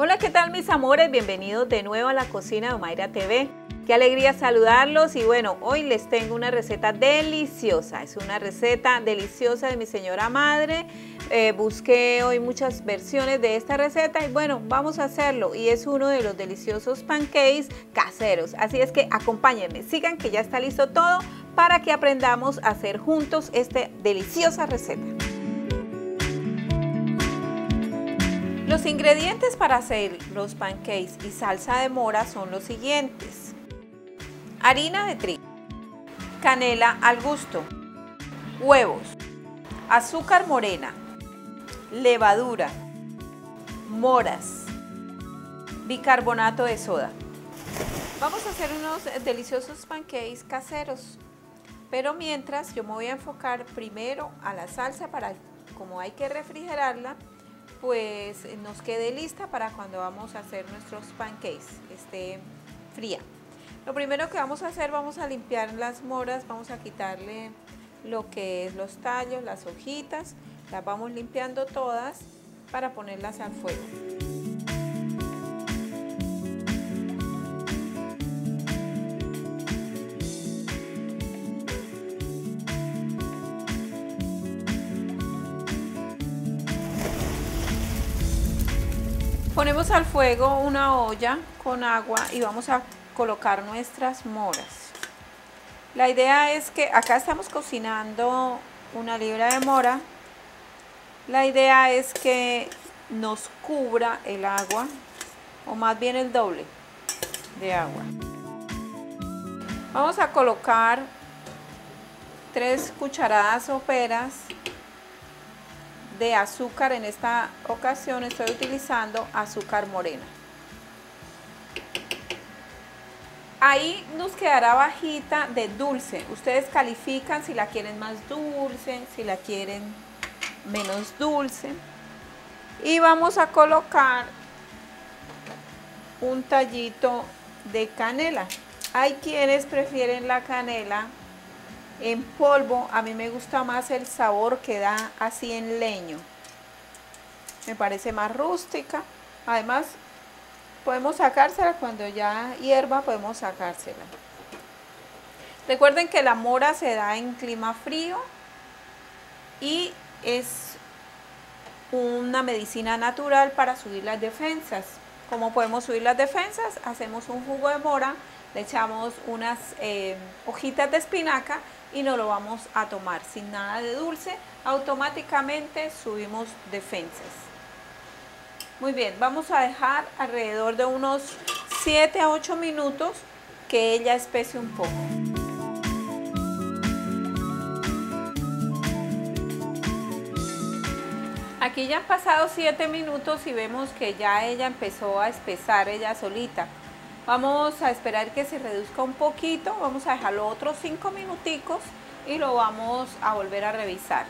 Hola, ¿qué tal mis amores? Bienvenidos de nuevo a la cocina de Omaira TV. Qué alegría saludarlos y bueno, hoy les tengo una receta deliciosa. Es una receta deliciosa de mi señora madre. Eh, busqué hoy muchas versiones de esta receta y bueno, vamos a hacerlo. Y es uno de los deliciosos pancakes caseros. Así es que acompáñenme, sigan que ya está listo todo para que aprendamos a hacer juntos esta deliciosa receta. Los ingredientes para hacer los pancakes y salsa de mora son los siguientes. Harina de trigo, canela al gusto, huevos, azúcar morena, levadura, moras, bicarbonato de soda. Vamos a hacer unos deliciosos pancakes caseros, pero mientras yo me voy a enfocar primero a la salsa para como hay que refrigerarla, pues nos quede lista para cuando vamos a hacer nuestros pancakes, esté fría. Lo primero que vamos a hacer, vamos a limpiar las moras, vamos a quitarle lo que es los tallos, las hojitas, las vamos limpiando todas para ponerlas al fuego. Ponemos al fuego una olla con agua y vamos a colocar nuestras moras. La idea es que acá estamos cocinando una libra de mora. La idea es que nos cubra el agua, o más bien el doble de agua. Vamos a colocar tres cucharadas soperas de azúcar. En esta ocasión estoy utilizando azúcar morena. Ahí nos quedará bajita de dulce. Ustedes califican si la quieren más dulce, si la quieren menos dulce. Y vamos a colocar un tallito de canela. Hay quienes prefieren la canela en polvo. A mí me gusta más el sabor que da así en leño. Me parece más rústica. Además, podemos sacársela cuando ya hierba, podemos sacársela. Recuerden que la mora se da en clima frío y es una medicina natural para subir las defensas. ¿Cómo podemos subir las defensas? Hacemos un jugo de mora, le echamos unas eh, hojitas de espinaca y nos lo vamos a tomar sin nada de dulce. Automáticamente subimos defensas. Muy bien, vamos a dejar alrededor de unos 7 a 8 minutos que ella espese un poco. Aquí ya han pasado 7 minutos y vemos que ya ella empezó a espesar ella solita. Vamos a esperar que se reduzca un poquito, vamos a dejarlo otros 5 minuticos y lo vamos a volver a revisar.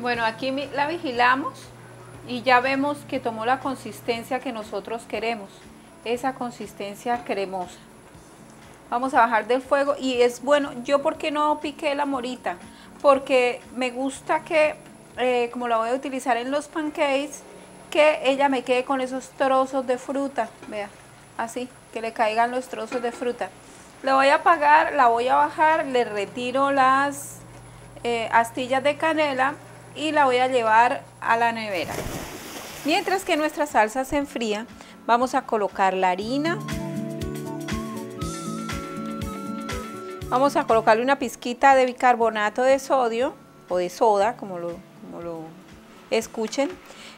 Bueno, aquí la vigilamos y ya vemos que tomó la consistencia que nosotros queremos, esa consistencia cremosa. Vamos a bajar del fuego y es bueno, yo porque no piqué la morita, porque me gusta que, eh, como la voy a utilizar en los pancakes, que ella me quede con esos trozos de fruta, vea, así, que le caigan los trozos de fruta. Le voy a apagar, la voy a bajar, le retiro las eh, astillas de canela y la voy a llevar a la nevera. Mientras que nuestra salsa se enfría, vamos a colocar la harina. Vamos a colocarle una pizquita de bicarbonato de sodio o de soda, como lo, lo escuchen.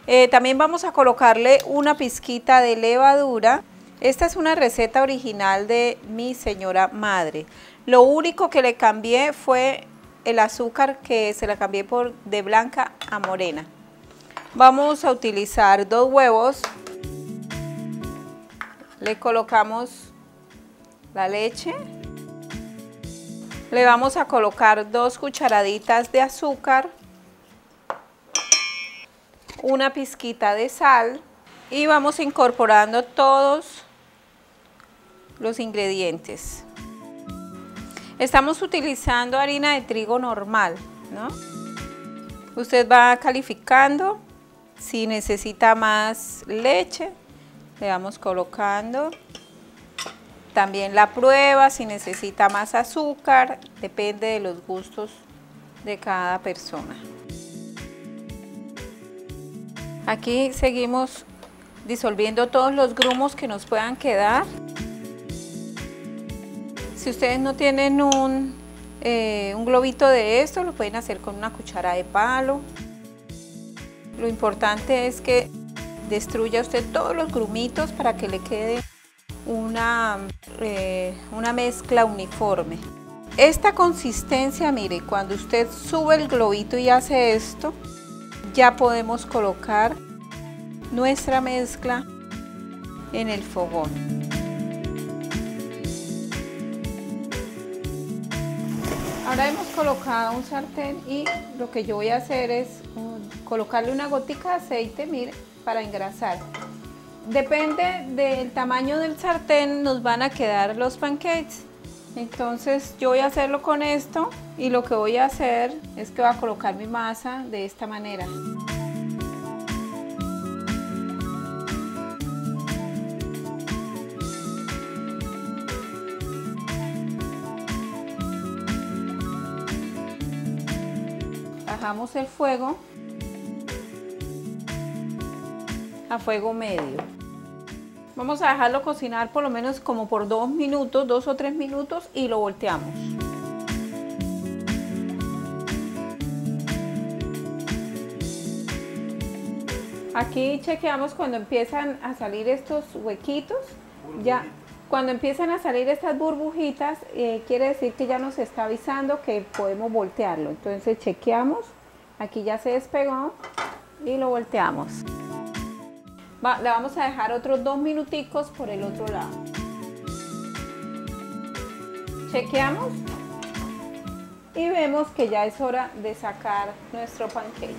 Eh, también vamos a colocarle una pizquita de levadura. Esta es una receta original de mi señora madre. Lo único que le cambié fue el azúcar que se la cambié por de blanca a morena. Vamos a utilizar dos huevos. Le colocamos la leche. Le vamos a colocar dos cucharaditas de azúcar. Una pizquita de sal. Y vamos incorporando todos los ingredientes. Estamos utilizando harina de trigo normal, ¿no? Usted va calificando Si necesita más leche, le vamos colocando. También la prueba si necesita más azúcar, depende de los gustos de cada persona. Aquí seguimos disolviendo todos los grumos que nos puedan quedar. Si ustedes no tienen un, eh, un globito de esto, lo pueden hacer con una cuchara de palo. Lo importante es que destruya usted todos los grumitos para que le quede una, eh, una mezcla uniforme. Esta consistencia, mire, cuando usted sube el globito y hace esto, ya podemos colocar nuestra mezcla en el fogón. Ahora hemos colocado un sartén y lo que yo voy a hacer es colocarle una gotica de aceite, mire, para engrasar. Depende del tamaño del sartén nos van a quedar los pancakes. Entonces yo voy a hacerlo con esto y lo que voy a hacer es que voy a colocar mi masa de esta manera. Bajamos el fuego a fuego medio. Vamos a dejarlo cocinar por lo menos como por dos minutos, dos o tres minutos y lo volteamos. Aquí chequeamos cuando empiezan a salir estos huequitos, ya cuando empiezan a salir estas burbujitas, eh, quiere decir que ya nos está avisando que podemos voltearlo. Entonces chequeamos, aquí ya se despegó y lo volteamos le vamos a dejar otros dos minuticos por el otro lado. Chequeamos y vemos que ya es hora de sacar nuestro pancake.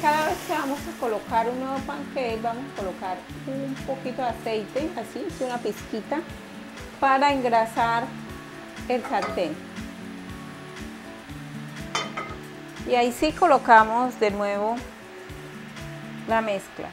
Cada vez que vamos a colocar un nuevo pancake, vamos a colocar un poquito de aceite, así, una pizquita, para engrasar el sartén. Y ahí sí colocamos de nuevo la mezcla.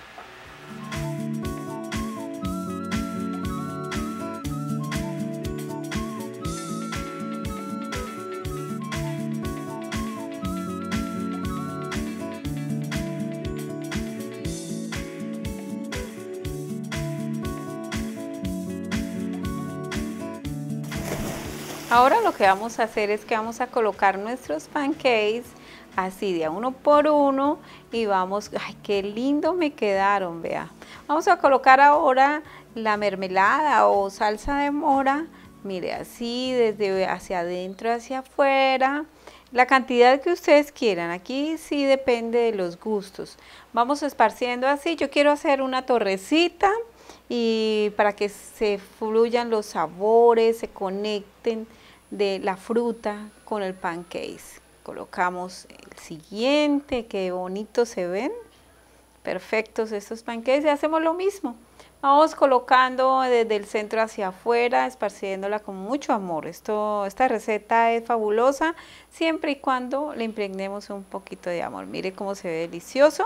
Ahora lo que vamos a hacer es que vamos a colocar nuestros pancakes así de uno por uno y vamos, ay, qué lindo me quedaron, vea. Vamos a colocar ahora la mermelada o salsa de mora, mire, así desde hacia adentro hacia afuera, la cantidad que ustedes quieran, aquí sí depende de los gustos. Vamos esparciendo así, yo quiero hacer una torrecita y para que se fluyan los sabores, se conecten de la fruta con el pancake colocamos el siguiente, qué bonito se ven, perfectos estos pancakes y hacemos lo mismo. Vamos colocando desde el centro hacia afuera, esparciéndola con mucho amor. Esto, esta receta es fabulosa siempre y cuando le impregnemos un poquito de amor. Mire cómo se ve delicioso.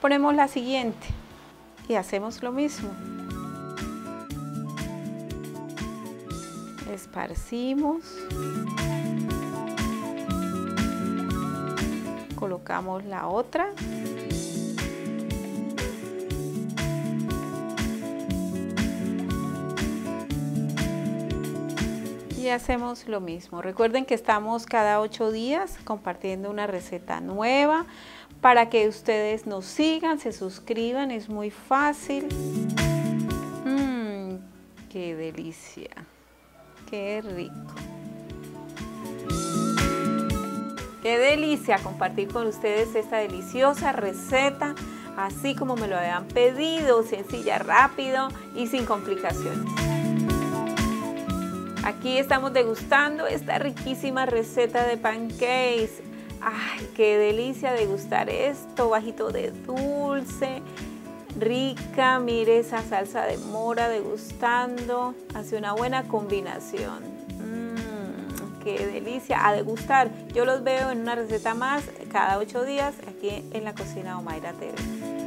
Ponemos la siguiente y hacemos lo mismo. Esparcimos. Colocamos la otra. Y hacemos lo mismo. Recuerden que estamos cada ocho días compartiendo una receta nueva para que ustedes nos sigan, se suscriban, es muy fácil. Mmm, qué delicia, qué rico. Qué delicia compartir con ustedes esta deliciosa receta, así como me lo habían pedido, sencilla, rápido y sin complicaciones. Aquí estamos degustando esta riquísima receta de pancakes. ¡Ay, qué delicia degustar esto! Bajito de dulce, rica. Mire esa salsa de mora degustando. Hace una buena combinación qué delicia, a degustar. Yo los veo en una receta más cada ocho días aquí en la cocina Omaira TV.